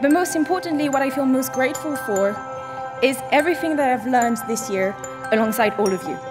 But most importantly, what I feel most grateful for is everything that I've learned this year alongside all of you.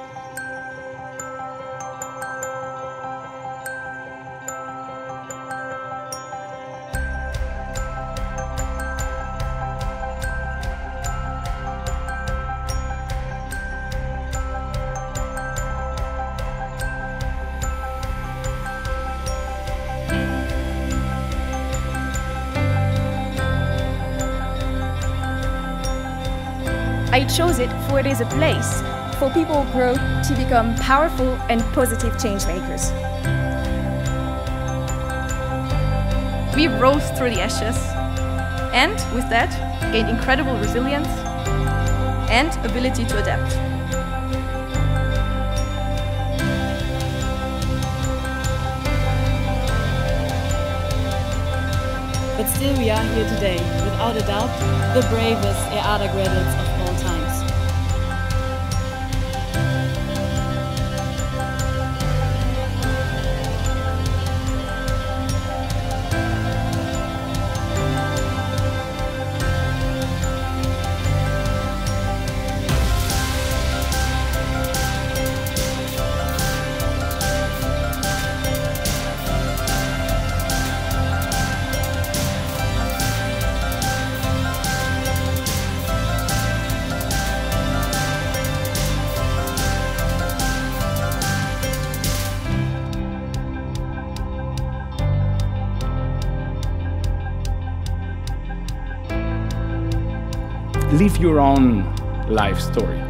I chose it for it is a place for people grow to become powerful and positive change makers. We rose through the ashes and with that gained incredible resilience and ability to adapt. But still we are here today, without a doubt, the bravest EADA graduates of live your own life story.